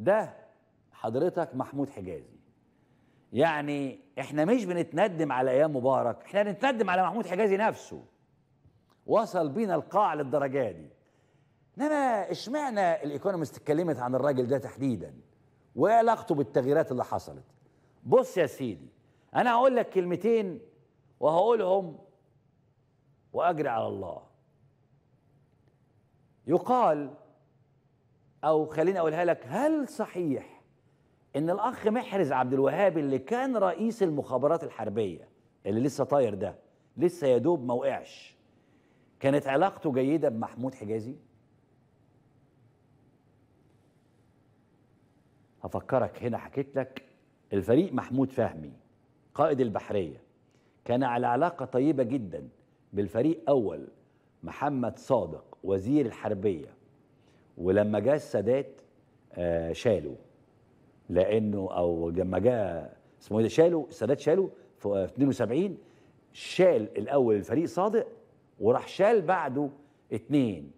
ده حضرتك محمود حجازي. يعني إحنا مش بنتندم على أيام مبارك إحنا بنتندم على محمود حجازي نفسه. وصل بينا القاع للدرجة دي. إنما إشمعنى الإيكونومست اتكلمت عن الراجل ده تحديدا؟ وإيه علاقته بالتغييرات اللي حصلت؟ بص يا سيدي أنا هقول لك كلمتين وهقولهم وأجري على الله. يقال أو خليني أقولها لك هل صحيح إن الأخ محرز عبد الوهاب اللي كان رئيس المخابرات الحربية اللي لسه طاير ده لسه يا دوب ما وقعش كانت علاقته جيدة بمحمود حجازي؟ هفكرك هنا حكيت لك الفريق محمود فهمي قائد البحرية كان على علاقة طيبة جدا بالفريق أول محمد صادق وزير الحربية. ولما جاء السادات آه شالوا. لأنه أو لما جاء اسمه إيه ده شالوا السادات شالوا في 72 شال الأول الفريق صادق وراح شال بعده اتنين.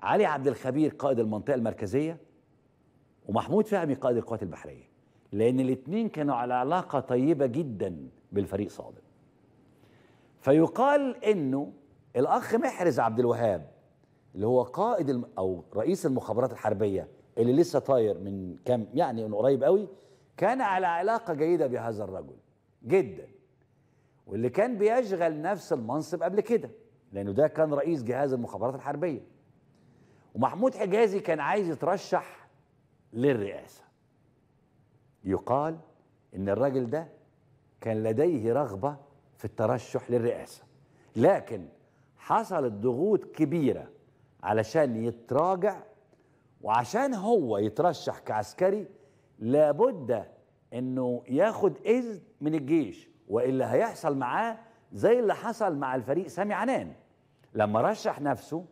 علي عبد الخبير قائد المنطقة المركزية ومحمود فهمي قائد القوات البحرية. لأن الاثنين كانوا على علاقة طيبة جدا بالفريق صادق. فيقال إنه الأخ محرز عبد الوهاب اللي هو قائد الم... أو رئيس المخابرات الحربية اللي لسه طاير من كام يعني من قريب قوي كان على علاقة جيدة بهذا الرجل جدا واللي كان بيشغل نفس المنصب قبل كده لأنه ده كان رئيس جهاز المخابرات الحربية. ومحمود حجازي كان عايز يترشح للرئاسة. يقال إن الراجل ده كان لديه رغبة في الترشح للرئاسة. لكن حصلت ضغوط كبيرة علشان يتراجع وعشان هو يترشح كعسكري لابد إنه ياخد إذن من الجيش وإلا هيحصل معاه زي اللي حصل مع الفريق سامي عنان. لما رشح نفسه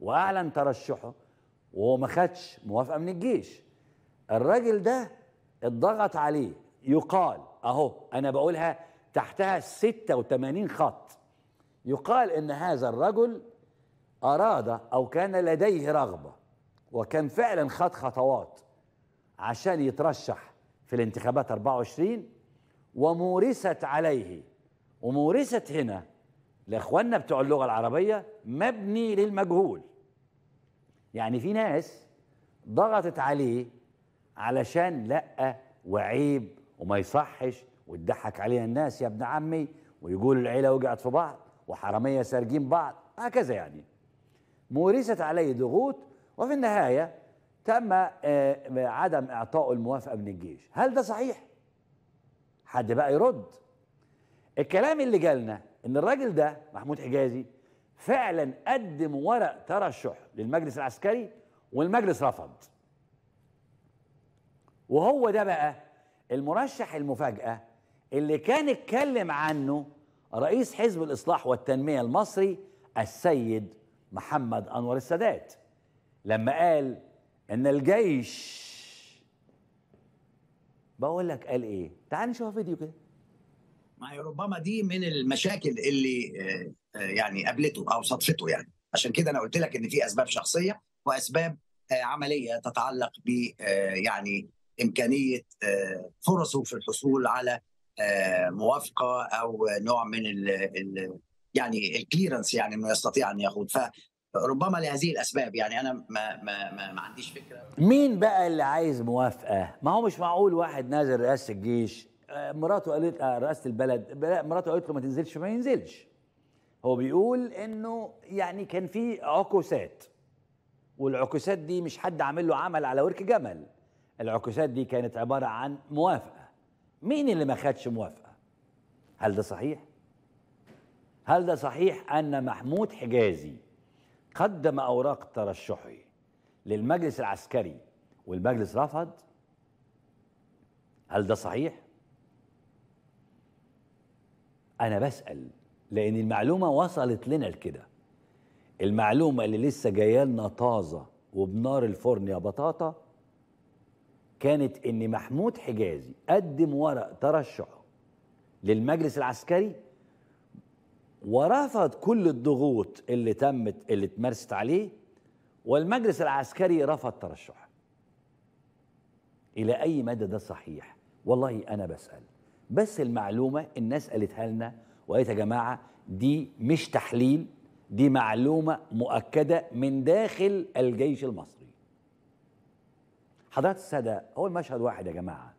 وأعلن ترشحه وهو ما خدش موافقة من الجيش الراجل ده اتضغط عليه يقال أهو أنا بقولها تحتها 86 خط يقال إن هذا الرجل أراد أو كان لديه رغبة وكان فعلا خد خطوات عشان يترشح في الانتخابات 24 ومورست عليه. ومورست هنا لإخواننا بتوع اللغة العربية مبني للمجهول. يعني في ناس ضغطت عليه علشان لأ وعيب وما يصحش وتضحك علينا الناس يا ابن عمي ويقول العيلة وقعت في بعض وحرامية سارقين بعض هكذا يعني. مورست عليه ضغوط وفي النهاية تم عدم اعطائه الموافقة من الجيش. هل ده صحيح؟ حد بقى يرد. الكلام اللي جالنا إن الراجل ده محمود حجازي فعلا قدم ورق ترشح للمجلس العسكري والمجلس رفض. وهو ده بقى المرشح المفاجأة اللي كان اتكلم عنه رئيس حزب الإصلاح والتنمية المصري السيد محمد أنور السادات لما قال إن الجيش بقول لك قال إيه؟ تعال نشوف فيديو كده. ما ربما دي من المشاكل اللي يعني قابلته أو صدفته يعني. عشان كده أنا قلت لك إن في أسباب شخصية وأسباب عملية تتعلق ب يعني إمكانية فرصه في الحصول على موافقة أو نوع من ال يعني الكليرنس يعني إنه يستطيع أن ياخذ فربما لهذه الأسباب يعني أنا ما ما ما, ما عنديش فكرة. مين بقى اللي عايز موافقة؟ ما هو مش معقول واحد نازل رئاسة الجيش مراته قالت رئاسة البلد مراته قالت له ما تنزلش ما ينزلش. هو بيقول إنه يعني كان في عكوسات والعكوسات دي مش حد عامل له عمل على ورك جمل. العكوسات دي كانت عبارة عن موافقة. مين اللي ما خدش موافقة؟ هل ده صحيح؟ هل ده صحيح أن محمود حجازي قدم أوراق ترشحه للمجلس العسكري والمجلس رفض؟ هل ده صحيح؟ أنا بسأل لأن المعلومة وصلت لنا لكده. المعلومة اللي لسه جاية لنا طازة وبنار الفرن يا بطاطا كانت إن محمود حجازي قدم ورق ترشحه للمجلس العسكري ورفض كل الضغوط اللي تمت اللي اتمارست عليه والمجلس العسكري رفض ترشحه. إلى أي مدى ده صحيح؟ والله أنا بسأل. بس المعلومة الناس قالتها لنا وقالت يا جماعة دي مش تحليل دي معلومة مؤكدة من داخل الجيش المصري. حضرات السادة هو المشهد واحد يا جماعة.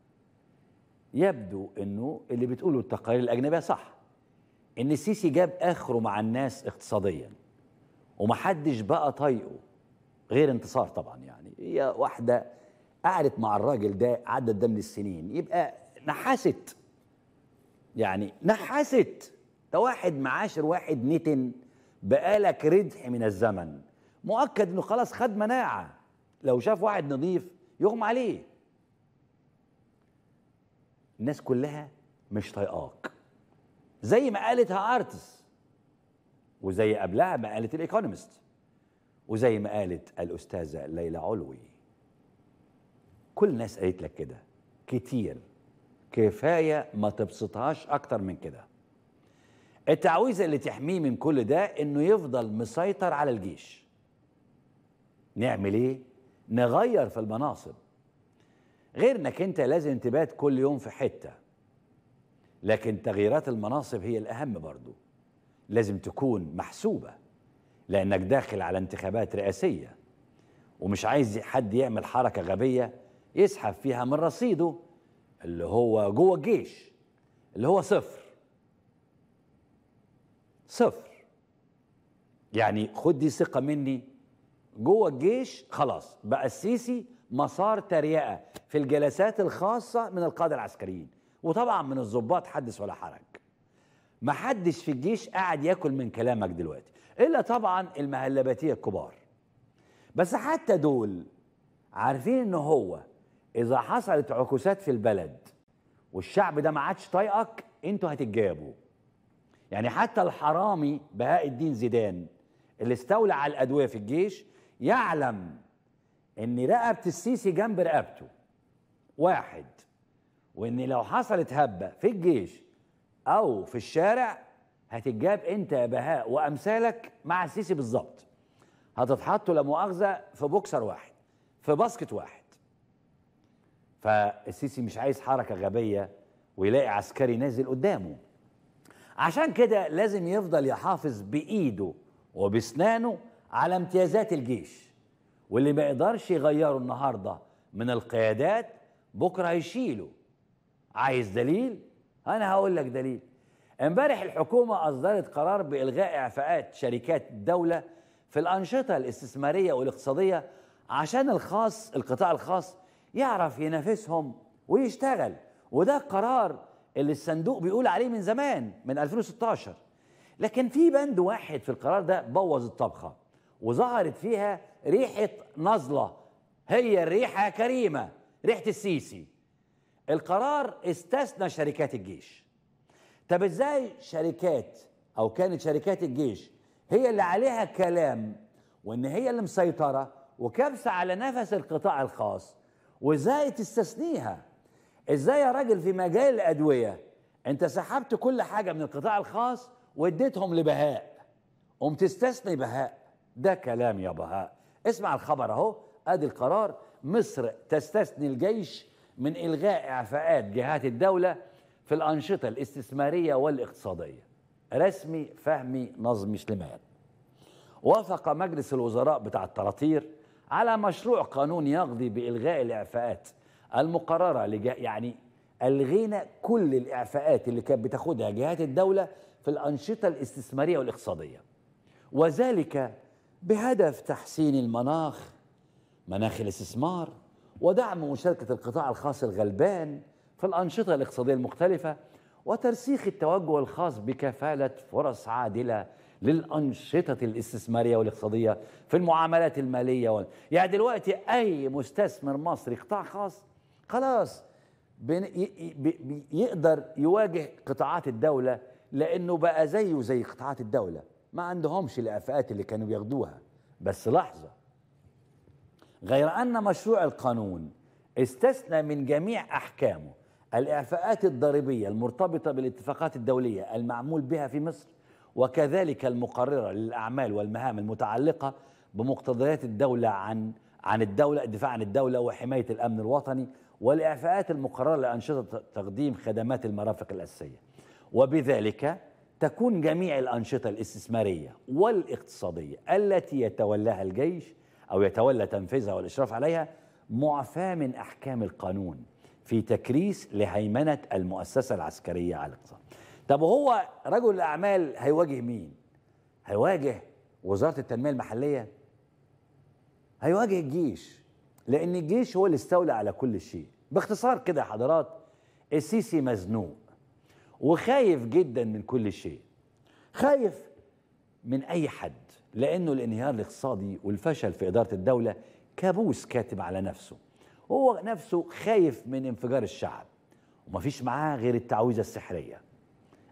يبدو إنه اللي بتقوله التقارير الأجنبية صح. إن السيسي جاب آخره مع الناس اقتصاديا ومحدش بقى طايقه غير انتصار طبعا يعني. هي واحدة قعدت مع الراجل ده عدد ده من السنين. يبقى نحست. يعني نحست. ده واحد معاشر واحد نتن بقالك ردح من الزمن. مؤكد إنه خلاص خد مناعة. لو شاف واحد نظيف يغمى عليه. الناس كلها مش طايقاك. زي ما قالتها أرتس وزي قبلها ما قالت الإيكونومست وزي ما قالت الأستاذة ليلى علوي. كل الناس قالت لك كده. كتير. كفاية ما تبسطهاش أكتر من كده. التعويذه اللي تحميه من كل ده إنه يفضل مسيطر على الجيش. نعمل إيه؟ نغير في المناصب. غير إنك أنت لازم تبات كل يوم في حتة. لكن تغييرات المناصب هي الأهم برضو. لازم تكون محسوبة لأنك داخل على انتخابات رئاسية ومش عايز حد يعمل حركة غبية يسحب فيها من رصيده اللي هو جوه الجيش اللي هو صفر. صفر. يعني خد دي ثقة مني. جوه الجيش خلاص بقى السيسي مسار تريقة في الجلسات الخاصة من القادة العسكريين. وطبعا من الضباط حدث ولا حرج. ما حدش في الجيش قاعد ياكل من كلامك دلوقتي إلا طبعا المهلباتية الكبار. بس حتى دول عارفين إن هو إذا حصلت عكوسات في البلد والشعب ده ما عادش طايقك أنتوا هتتجابوا. يعني حتى الحرامي بهاء الدين زيدان اللي استولى على الأدوية في الجيش يعلم إن رقبة السيسي جنب رقبته. واحد. وإن لو حصلت هبة في الجيش أو في الشارع هتتجاب أنت يا بهاء وأمثالك مع السيسي بالظبط. هتتحطوا لا مؤاخذة في بوكسر واحد في باسكت واحد. فالسيسي مش عايز حركة غبية ويلاقي عسكري نازل قدامه. عشان كده لازم يفضل يحافظ بإيده وبسنانه على امتيازات الجيش. واللي ما يقدرش يغيره النهارده من القيادات بكرة هيشيله. عايز دليل؟ أنا هقول لك دليل. امبارح الحكومة أصدرت قرار بإلغاء إعفاءات شركات الدولة في الأنشطة الاستثمارية والاقتصادية عشان الخاص القطاع الخاص يعرف ينافسهم ويشتغل. وده القرار اللي الصندوق بيقول عليه من زمان من 2016 لكن في بند واحد في القرار ده بوظ الطبخة وظهرت فيها ريحة نزله هي الريحة كريمة ريحة السيسي. القرار استثنى شركات الجيش. طب إزاي شركات أو كانت شركات الجيش هي اللي عليها كلام وإن هي اللي مسيطرة وكابسه على نفس القطاع الخاص وإزاي تستثنيها؟ إزاي يا راجل في مجال الأدوية أنت سحبت كل حاجة من القطاع الخاص واديتهم لبهاء؟ قمت تستثني بهاء. ده كلام يا بهاء. اسمع الخبر أهو. أدي القرار. مصر تستثني الجيش من إلغاء إعفاءات جهات الدولة في الأنشطة الاستثمارية والاقتصادية. رسمي فهمي نظمي سليمان. وافق مجلس الوزراء بتاع الطراطير على مشروع قانون يقضي بإلغاء الإعفاءات المقررة لجه يعني ألغينا كل الإعفاءات اللي كانت بتاخدها جهات الدولة في الأنشطة الاستثمارية والاقتصادية. وذلك بهدف تحسين المناخ مناخ الاستثمار ودعم مشاركة القطاع الخاص الغلبان في الأنشطة الاقتصادية المختلفة وترسيخ التوجه الخاص بكفالة فرص عادلة للأنشطة الاستثمارية والاقتصادية في المعاملات المالية وال... يعني دلوقتي أي مستثمر مصري قطاع خاص خلاص. يقدر يواجه قطاعات الدولة لأنه بقى زيه زي قطاعات الدولة ما عندهمش الاعفاءات اللي كانوا بياخدوها بس لحظة غير أن مشروع القانون استثنى من جميع أحكامه. الإعفاءات الضريبية المرتبطة بالاتفاقات الدولية المعمول بها في مصر وكذلك المقررة للأعمال والمهام المتعلقة بمقتضيات الدولة عن عن الدولة الدفاع عن الدولة وحماية الأمن الوطني والإعفاءات المقررة لأنشطة تقديم خدمات المرافق الأساسية. وبذلك تكون جميع الأنشطة الاستثمارية والاقتصادية التي يتولاها الجيش أو يتولى تنفيذها والإشراف عليها معفاة من أحكام القانون في تكريس لهيمنة المؤسسة العسكرية على الاقتصاد. طب وهو رجل الأعمال هيواجه مين؟ هيواجه وزارة التنمية المحلية؟ هيواجه الجيش لأن الجيش هو اللي استولى على كل شيء. باختصار كده يا حضرات السيسي مزنوق وخايف جدا من كل شيء. خايف من أي حد. لأنه الانهيار الاقتصادي والفشل في إدارة الدولة كابوس كاتب على نفسه. هو نفسه خايف من انفجار الشعب ومفيش معاه غير التعويذة السحرية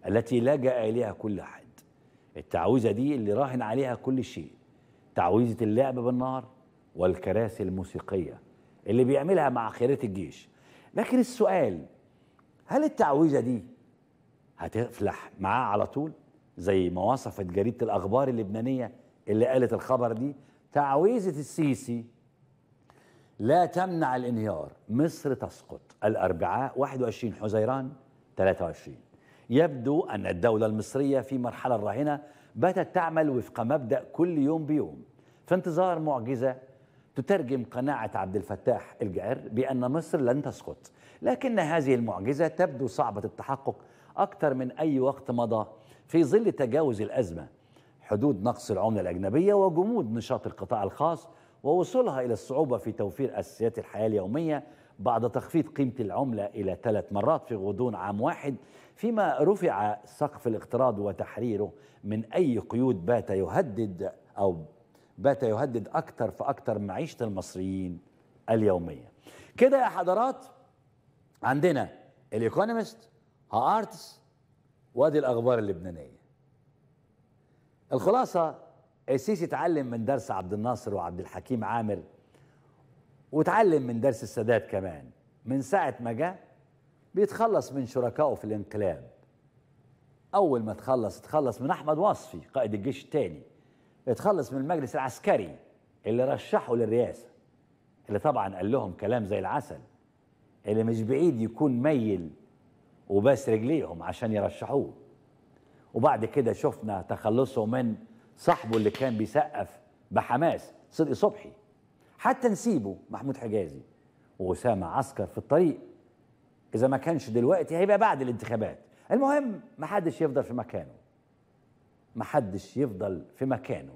التي لجأ إليها كل أحد. التعويذة دي اللي راهن عليها كل شيء تعويذة اللعب بالنار والكراسي الموسيقية اللي بيعملها مع خيرات الجيش. لكن السؤال هل التعويذة دي هتفلح معاه على طول زي ما وصفت جريدة الأخبار اللبنانية اللي قالت الخبر دي تعويذة السيسي لا تمنع الانهيار مصر تسقط الأربعاء 21 حزيران 23 يبدو أن الدولة المصرية في مرحلة راهنة باتت تعمل وفق مبدأ كل يوم بيوم. في انتظار معجزة تترجم قناعة عبد الفتاح الجعر بأن مصر لن تسقط. لكن هذه المعجزة تبدو صعبة التحقق أكثر من أي وقت مضى في ظل تجاوز الأزمة. حدود نقص العملة الأجنبية وجمود نشاط القطاع الخاص ووصولها إلى الصعوبة في توفير أساسيات الحياة اليومية بعد تخفيض قيمة العملة إلى ثلاث مرات في غضون عام واحد فيما رفع سقف الاقتراض وتحريره من أي قيود بات يهدد أو بات يهدد أكثر فأكثر معيشة المصريين اليومية. كده يا حضرات عندنا الإيكونومست هارتس وادي الأخبار اللبنانية. الخلاصة السيسي اتعلم من درس عبد الناصر وعبد الحكيم عامر وتعلم من درس السادات كمان. من ساعة ما جه بيتخلص من شركائه في الانقلاب. أول ما تخلص تخلص من أحمد وصفي قائد الجيش الثاني اتخلص من المجلس العسكري اللي رشحه للرئاسة اللي طبعا قال لهم كلام زي العسل اللي مش بعيد يكون ميل وباس رجليهم عشان يرشحوه. وبعد كده شفنا تخلصه من صاحبه اللي كان بيسقف بحماس صدقي صبحي. حتى نسيبه محمود حجازي وأسامة عسكر في الطريق. إذا ما كانش دلوقتي هيبقى بعد الانتخابات. المهم ما حدش يفضل في مكانه. ما حدش يفضل في مكانه.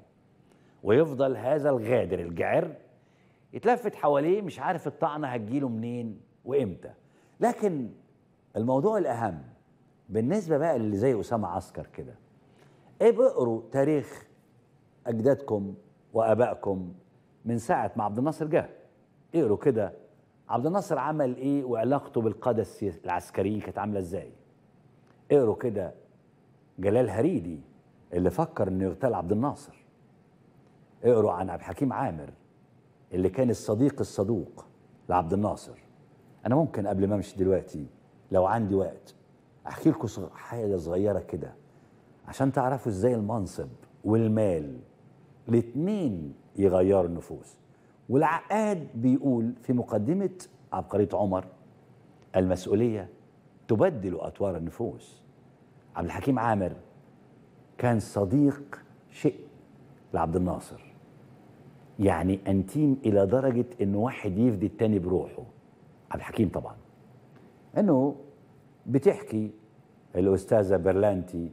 ويفضل هذا الغادر الجعر يتلفت حواليه مش عارف الطعنة هتجيله منين وإمتى. لكن الموضوع الأهم بالنسبة بقى اللي زي أسامة عسكر كده إيه بقروا تاريخ أجدادكم وآبائكم من ساعة ما عبد الناصر جه. اقروا كده عبد الناصر عمل إيه وعلاقته بالقادة العسكريين كانت عاملة إزاي؟ اقروا كده جلال هريدي اللي فكر إنه يغتال عبد الناصر. اقروا عن عبد الحكيم عامر اللي كان الصديق الصدوق لعبد الناصر. أنا ممكن قبل ما أمشي دلوقتي لو عندي وقت أحكي لكم حاجة صغيرة كده. عشان تعرفوا إزاي المنصب والمال الاتنين يغيروا النفوس. والعقاد بيقول في مقدمة عبقرية عمر المسؤولية تبدل أطوار النفوس. عبد الحكيم عامر كان صديق شيء لعبد الناصر. يعني أنتيم إلى درجة إنه واحد يفدي التاني بروحه. عبد الحكيم طبعا. إنه بتحكي الأستاذة برلانتي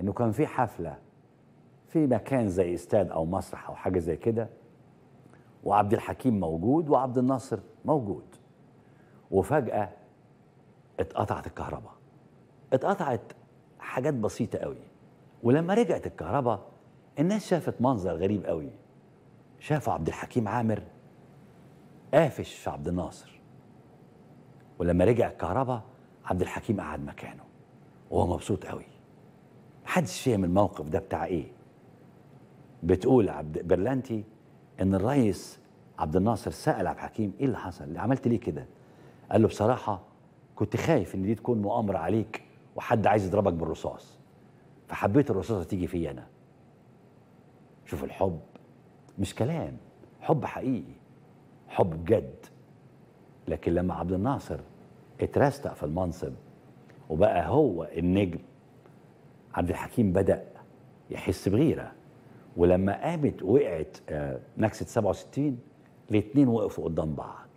إنه كان في حفلة في مكان زي استاد أو مسرح أو حاجة زي كده وعبد الحكيم موجود وعبد الناصر موجود. وفجأة اتقطعت الكهرباء. اتقطعت حاجات بسيطة قوي. ولما رجعت الكهرباء الناس شافت منظر غريب قوي. شافوا عبد الحكيم عامر قافش في عبد الناصر. ولما رجع الكهرباء عبد الحكيم قعد مكانه. وهو مبسوط قوي. محدش فهم الموقف ده بتاع إيه. بتقول عبد برلانتي إن الرئيس عبد الناصر سأل عبد الحكيم إيه اللي حصل عملت ليه كده؟ قال له بصراحة كنت خايف إن دي تكون مؤامرة عليك وحد عايز يضربك بالرصاص. فحبيت الرصاصة تيجي فيا أنا. شوف الحب مش كلام حب حقيقي حب بجد. لكن لما عبد الناصر اترستق في المنصب وبقى هو النجم. عبد الحكيم بدأ يحس بغيرة ولما قامت وقعت آه، نكسة 67 الاتنين وقفوا قدام بعض.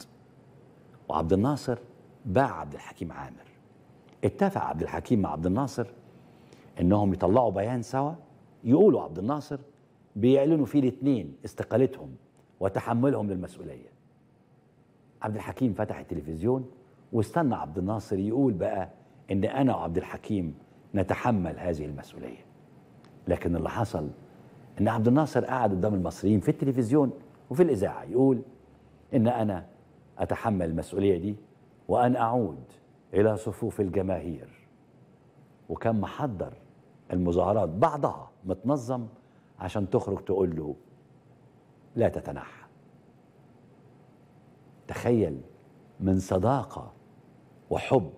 وعبد الناصر باع عبد الحكيم عامر. اتفق عبد الحكيم مع عبد الناصر إنهم يطلعوا بيان سوا يقولوا عبد الناصر بيعلنوا فيه الاثنين استقالتهم وتحملهم للمسؤولية. عبد الحكيم فتح التلفزيون واستنى عبد الناصر يقول بقى إن أنا وعبد الحكيم نتحمل هذه المسؤولية. لكن اللي حصل إن عبد الناصر قعد قدام المصريين في التلفزيون وفي الإذاعة يقول إن أنا أتحمل المسؤولية دي وأن أعود إلى صفوف الجماهير. وكان محضر المظاهرات بعضها متنظم عشان تخرج تقول له لا تتنحى. تخيل من صداقة وحب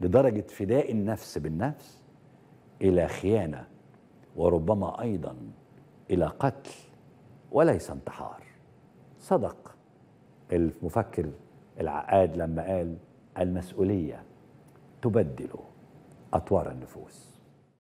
لدرجة فداء النفس بالنفس إلى خيانة وربما أيضا إلى قتل وليس انتحار. صدق المفكر العقاد لما قال المسؤولية تبدل أطوار النفوس.